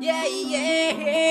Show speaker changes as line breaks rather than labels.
Yeah, yeah.